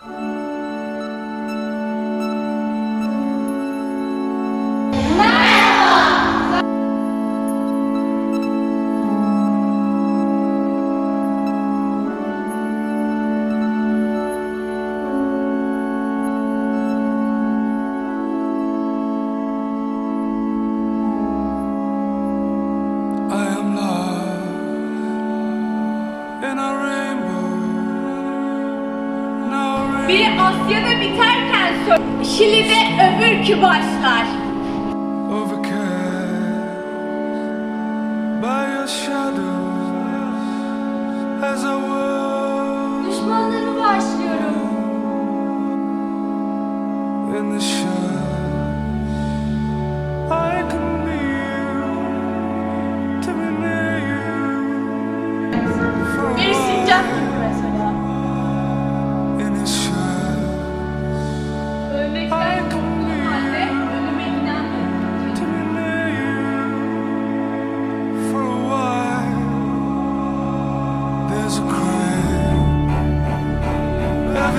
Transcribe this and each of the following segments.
Bye. Biri Asya'da biterken Şili'de öbürkü başlar.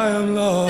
I am lost.